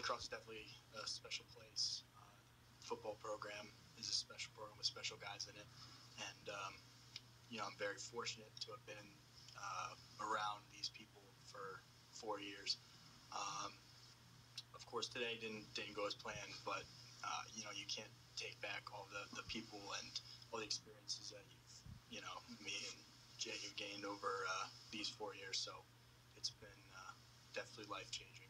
Holy Cross is definitely a special place. Uh, football program is a special program with special guys in it, and um, you know I'm very fortunate to have been uh, around these people for four years. Um, of course, today didn't didn't go as planned, but uh, you know you can't take back all the, the people and all the experiences that you've you know me and Jay have gained over uh, these four years. So it's been uh, definitely life changing.